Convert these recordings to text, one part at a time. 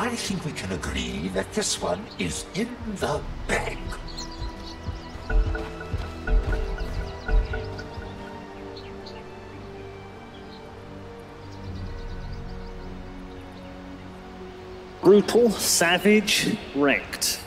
I think we can agree that this one is in the bag. Brutal, savage, wrecked.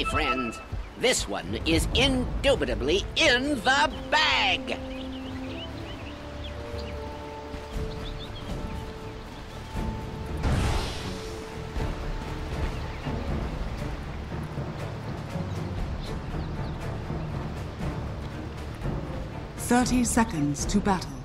My friend, this one is indubitably in the bag. Thirty seconds to battle.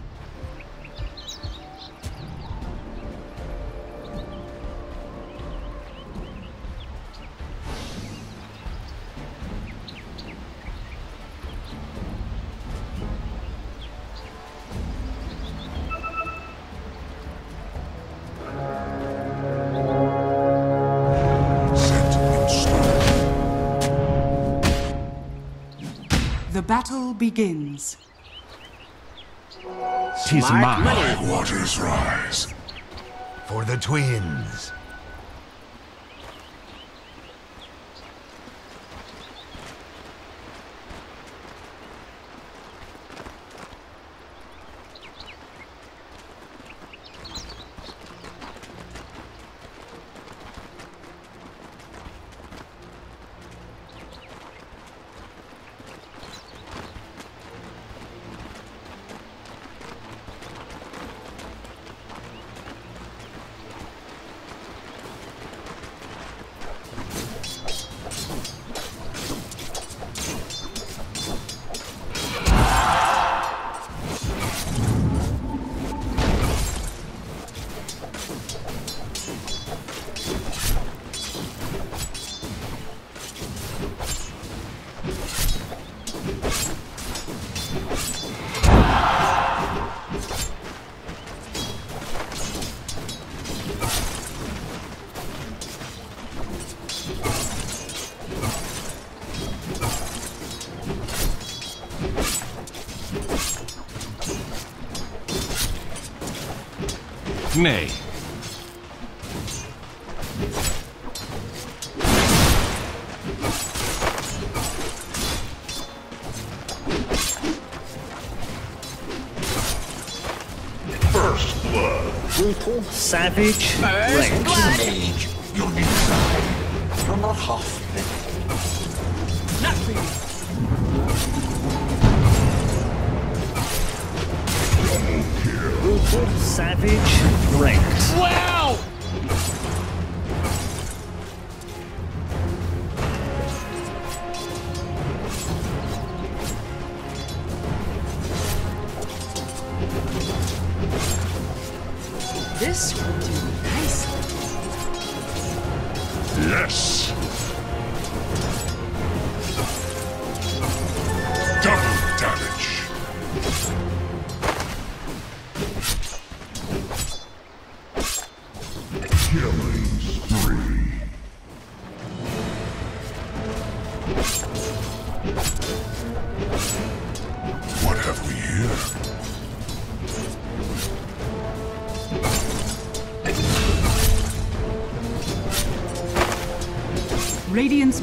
Tis Smart money. Waters rise. For the twins. Nay. First blood. Brutal, savage, wrecked. Mage, you need time. You're not half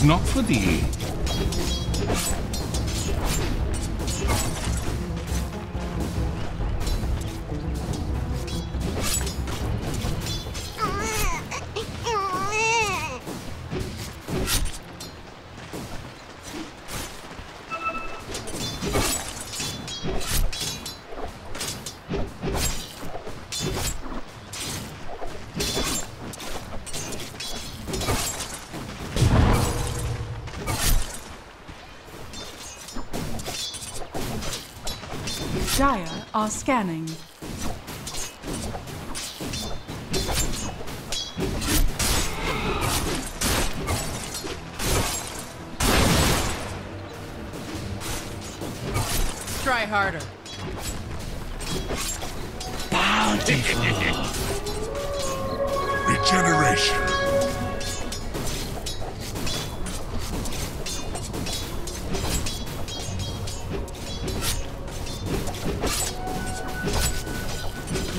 Tis not for thee. Scanning. Try harder. Regeneration.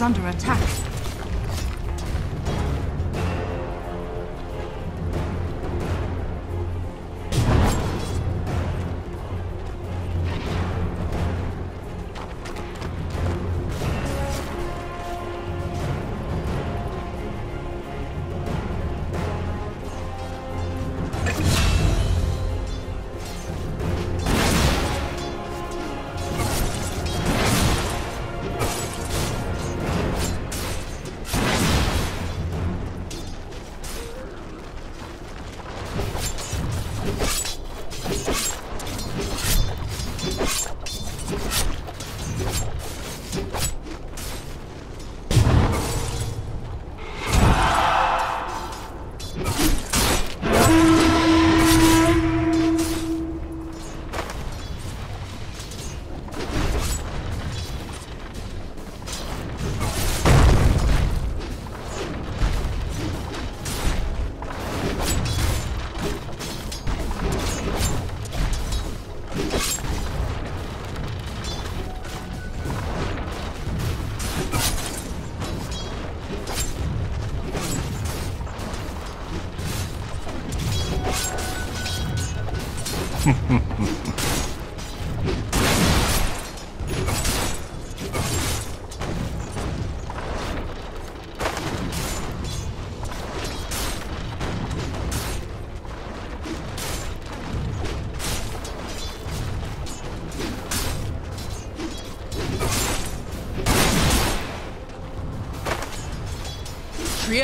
Under attack.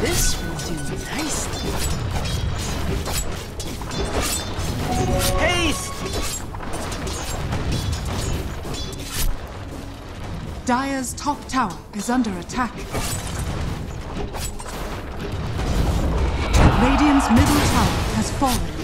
This will do nicely. Haste! Dire's top tower is under attack. Radiant's middle tower has fallen.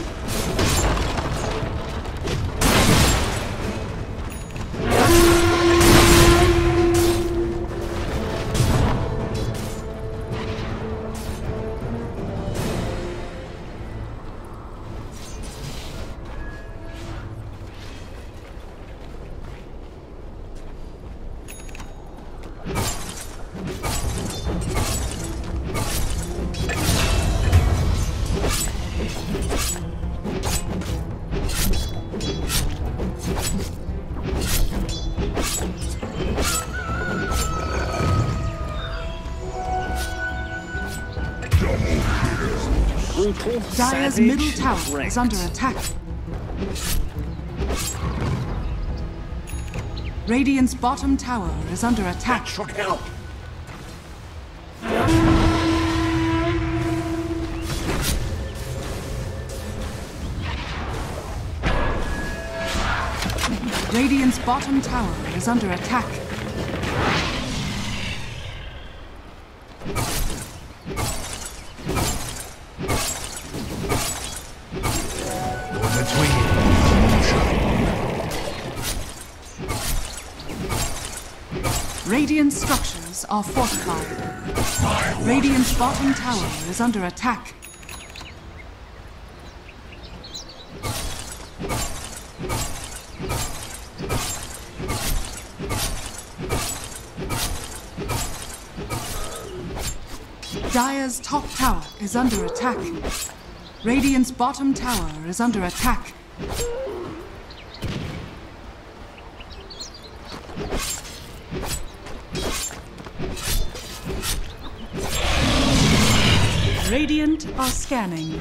Savage middle tower is under attack. Radiant's bottom tower is under attack. Should help. Radiant's bottom tower is under attack. Radiant structures are fortified. Radiant's bottom tower is under attack. Dire's top tower is under attack. Radiant's bottom tower is under attack. Radiant are scanning.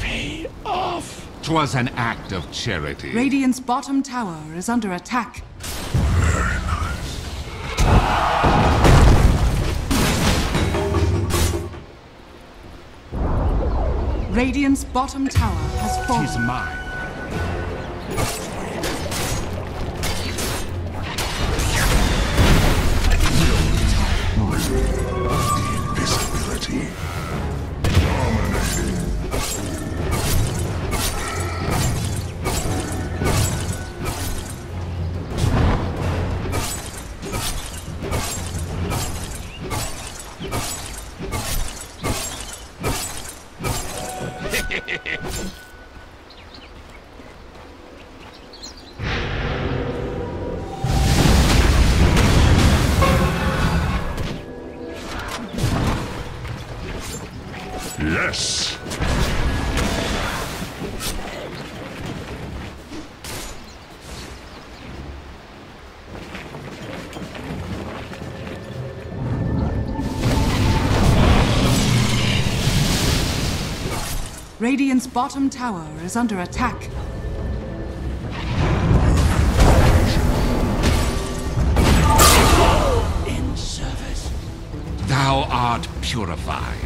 Pay off. Twas an act of charity. Radiant's bottom tower is under attack. Radiant's bottom tower has fallen. mine. Radiant's bottom tower is under attack. In service. Thou art purified.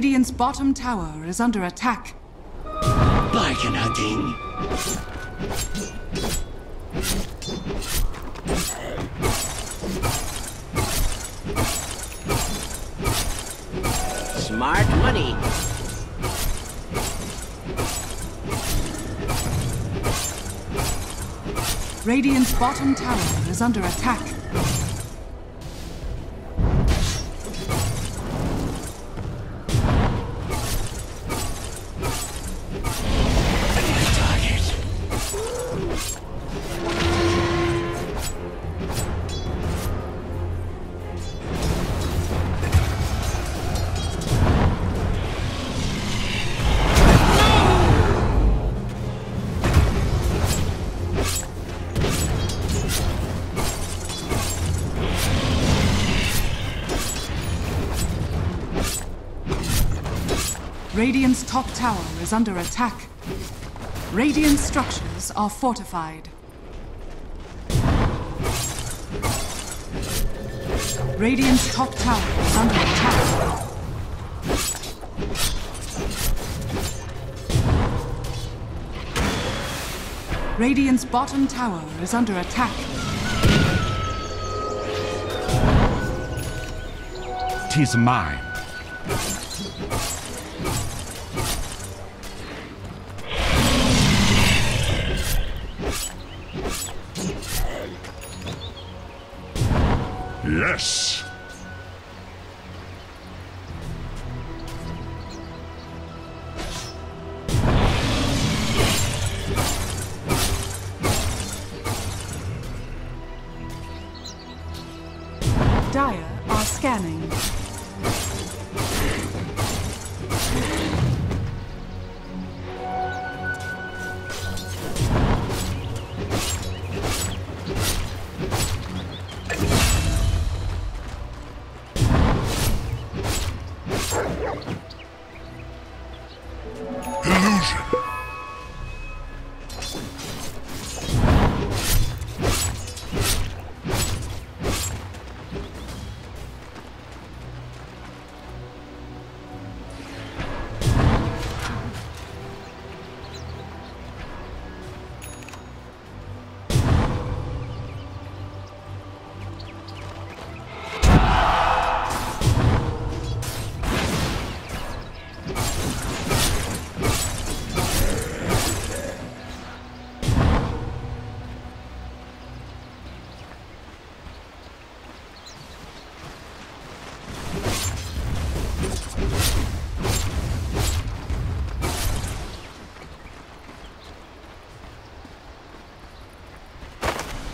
Radiant's bottom tower is under attack. Bargain hunting. Smart money. Radiant's bottom tower is under attack. Radiant's top tower is under attack. Radiant structures are fortified. Radiant's top tower is under attack. Radiant's bottom tower is under attack. Tis mine.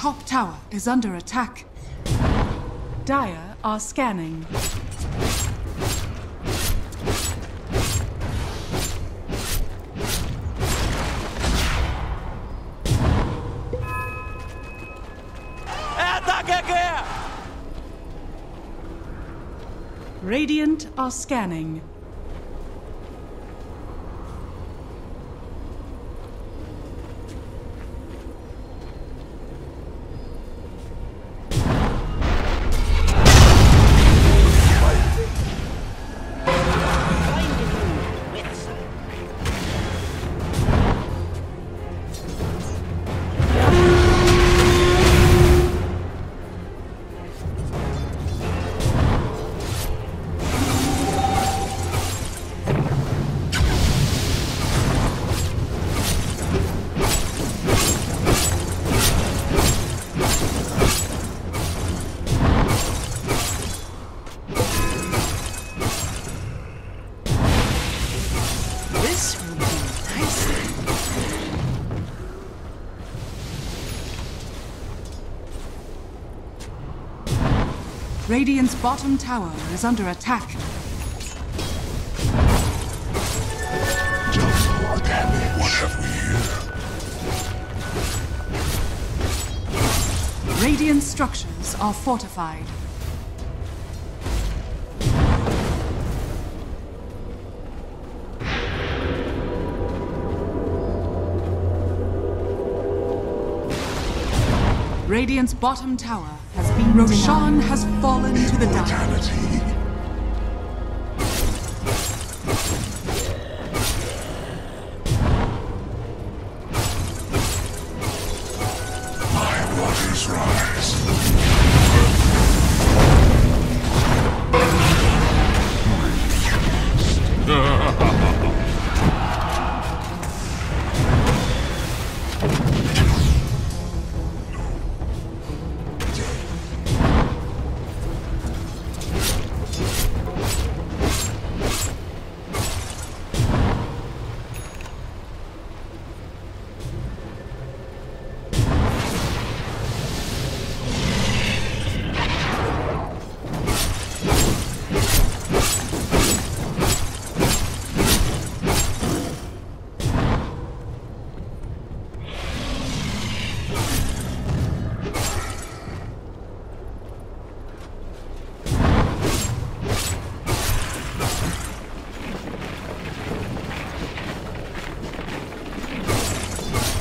Top tower is under attack. Dire are scanning. Radiant are scanning. Radiant's bottom tower is under attack. What have we here? Radiant structures are fortified. Radiant's bottom tower has been Roshan has fallen to the dark.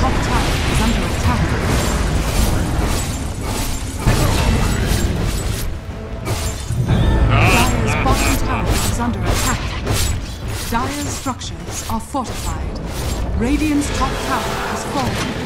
Top tower is under attack. Is under attack. Dire's structures are fortified. Radiant's top tower has fallen.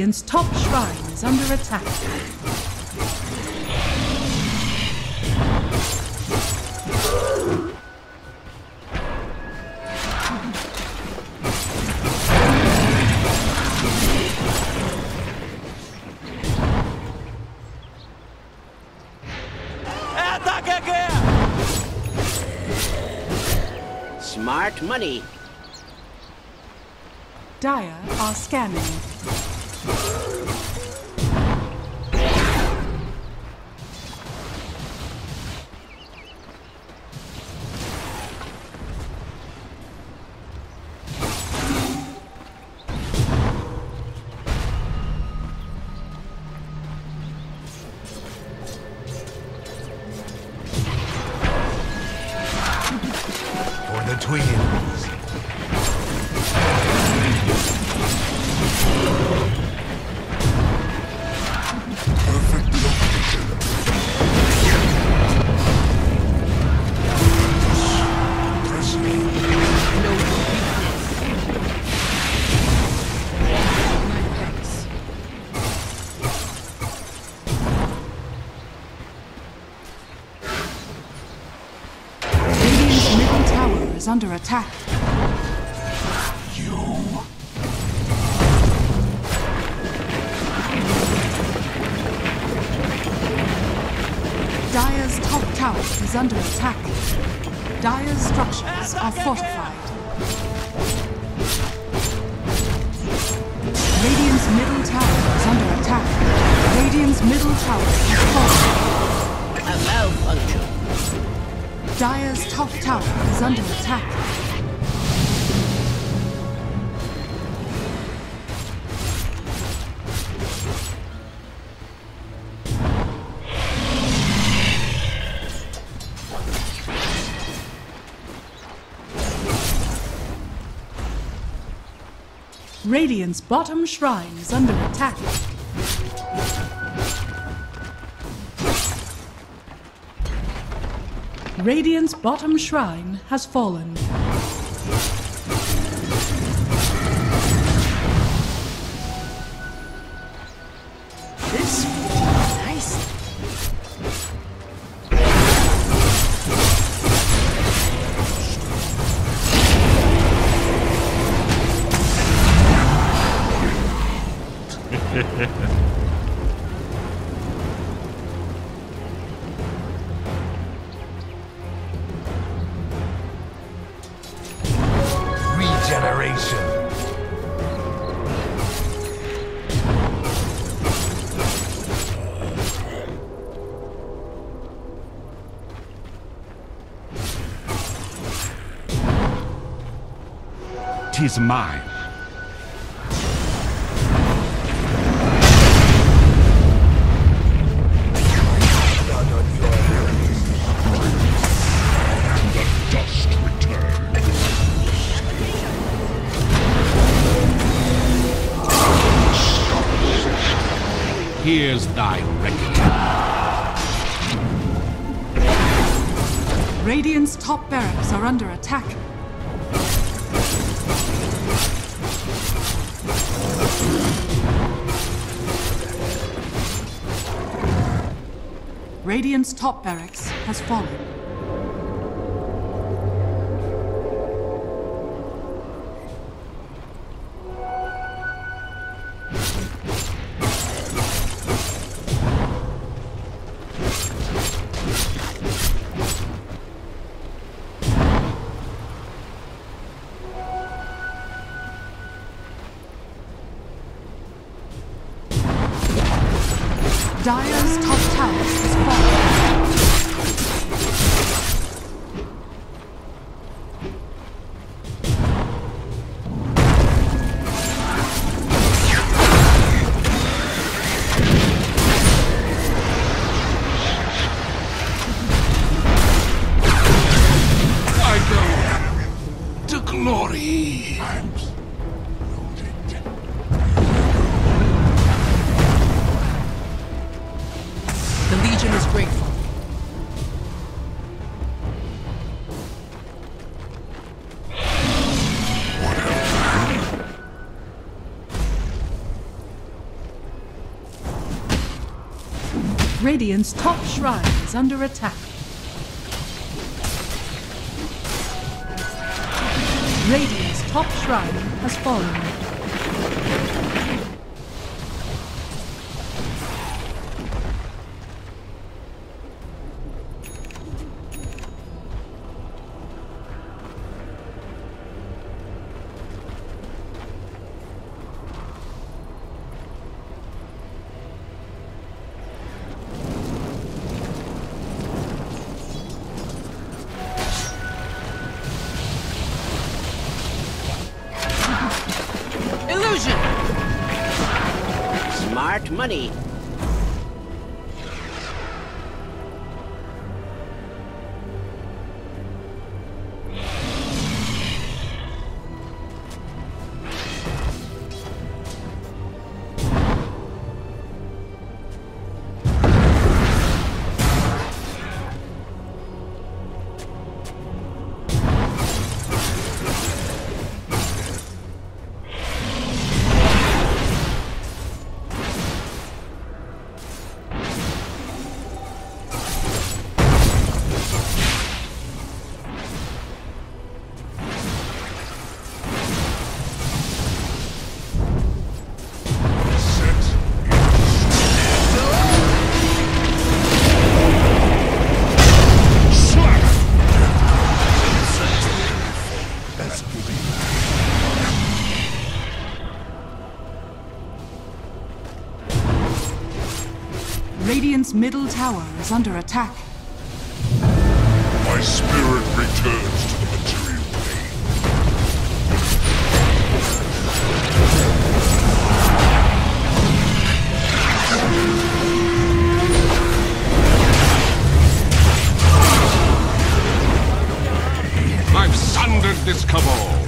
Radiant's top shrine is under attack. Smart money. Dire are scanning. Under attack. Dire's top tower is under attack. Radiant's bottom shrine is under attack. Radiant's bottom shrine has fallen. Tis mine. Here's thy reckoning. Radiant's top barracks are under attack. Radiant's top barracks has fallen. Radiant's top shrine is under attack. Radiant's top shrine has fallen. Radiant's middle tower is under attack. My spirit returns to the material plane. I've sundered this cabal.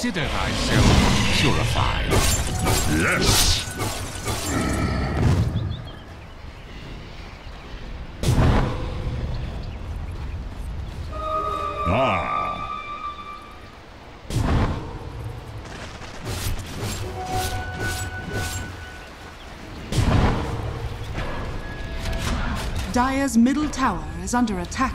Consider thyself purified. Yes! Ah. Dire's middle tower is under attack.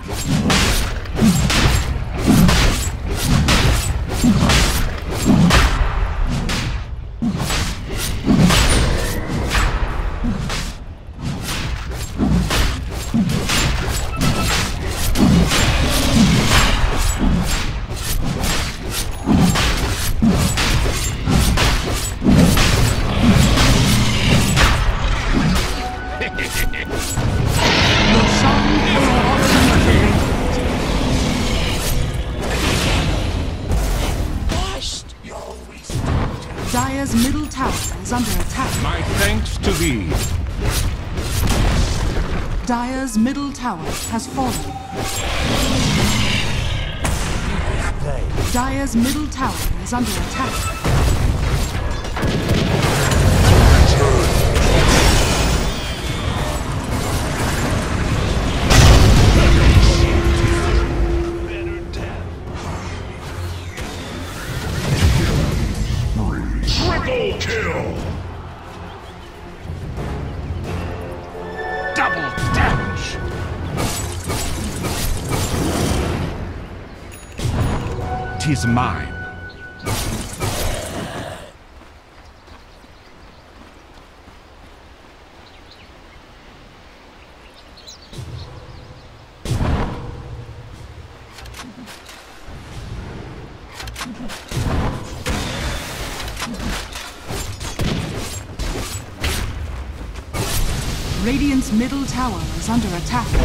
Thanks. Dire's middle tower has fallen. Dire's middle tower is under attack. Mine. Radiant's middle tower is under attack.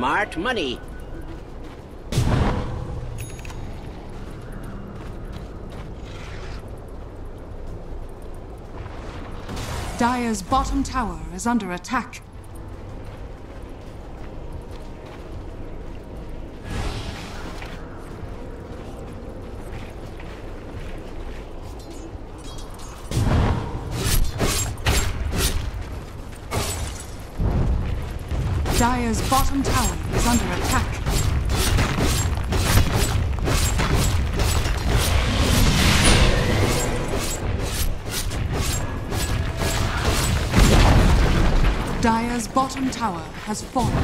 Smart money. Dire's bottom tower is under attack. Tower has fallen.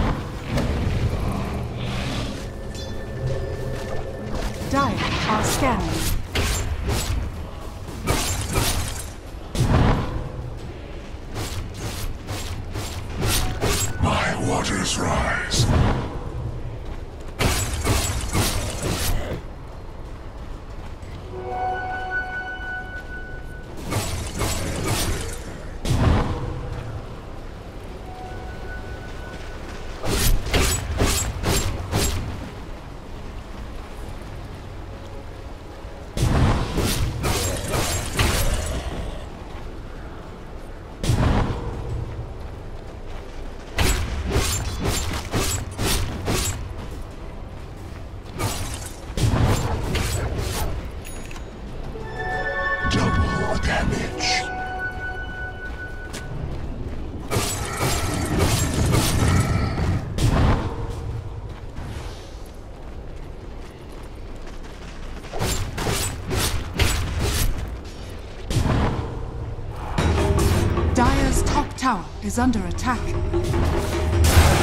Is under attack.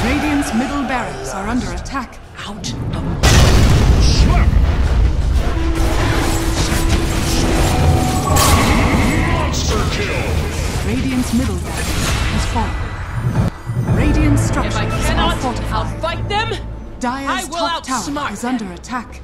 Radiant's middle barracks are under attack. Out. Monster kill! Radiant's middle barracks has fallen. Radiant structures If I cannot outfight them, Dire's I will top tower outsmart is under attack.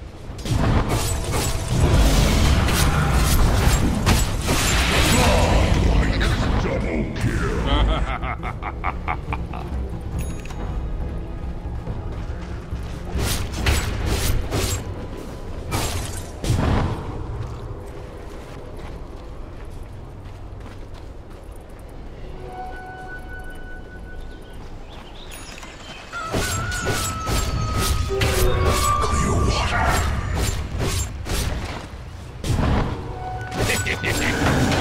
Double kill! Clear water. Thy soul.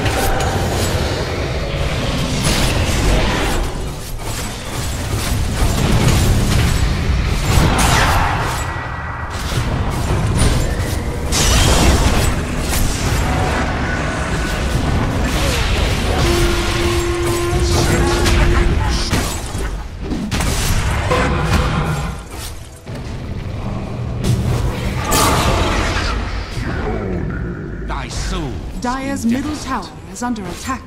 Dire's middle tower is under attack.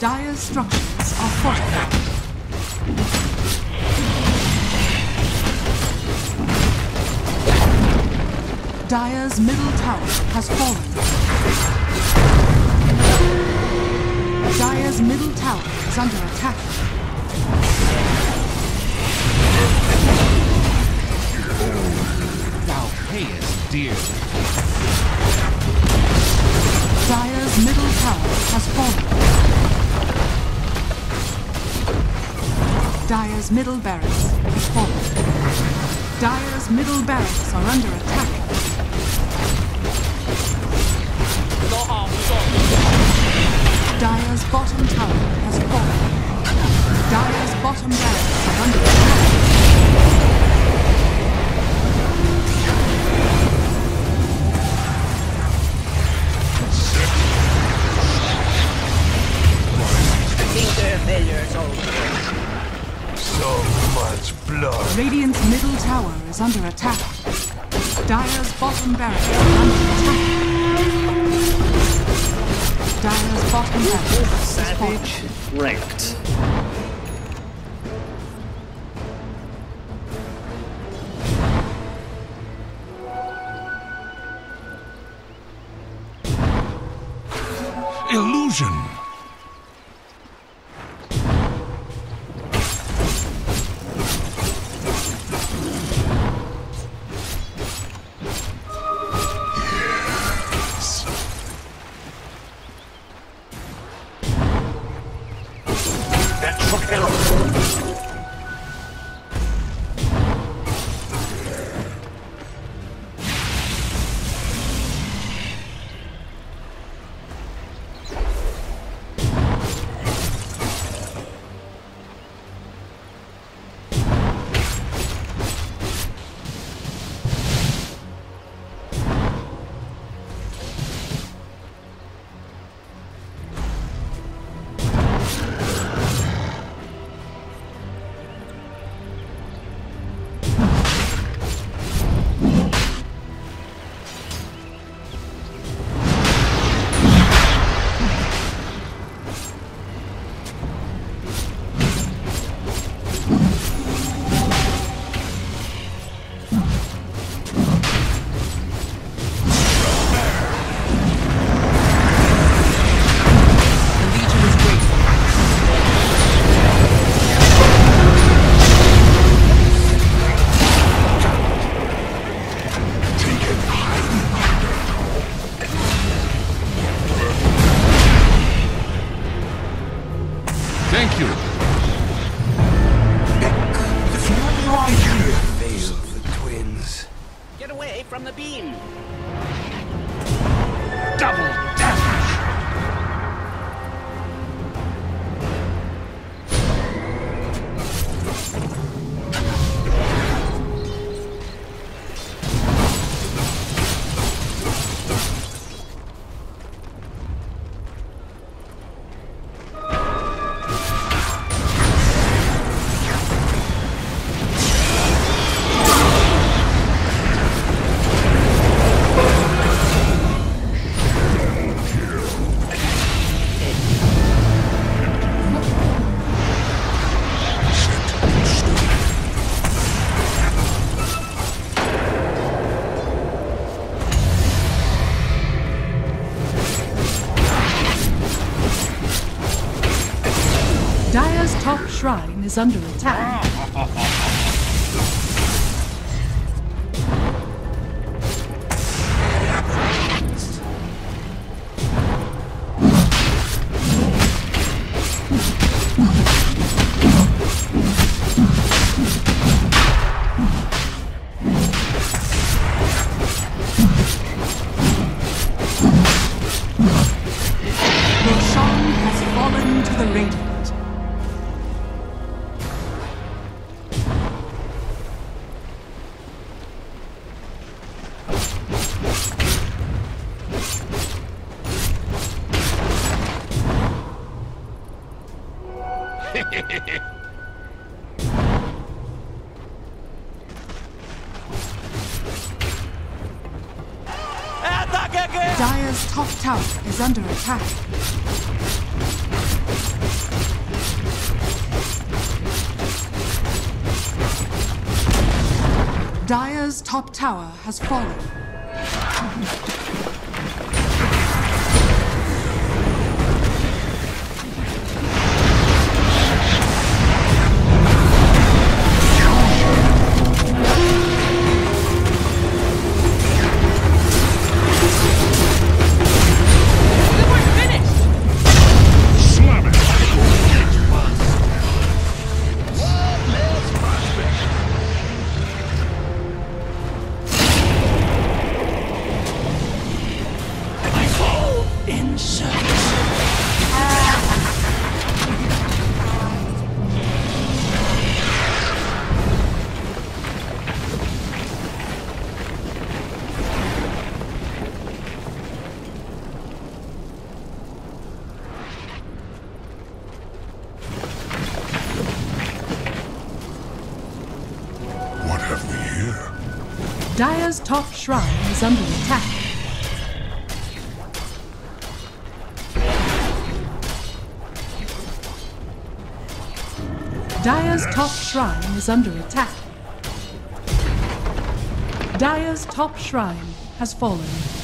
Dire's structures are fortified. Dire's middle tower has fallen. Dire's middle tower is under attack. Thou payest dearly. Dire's middle tower has fallen. Dire's middle barracks has fallen. Dire's middle barracks are under attack. Dire's bottom tower has fallen. Dire's bottom barracks are under attack. Blood. Radiant's middle tower is under attack. Dire's bottom barracks are under attack. Dire's bottom barracks has fallen. Savage wrecked. Illusion. is under attack. attack. Dire's top tower has fallen. Dire's top shrine is under attack. Dire's top shrine is under attack. Dire's top shrine has fallen.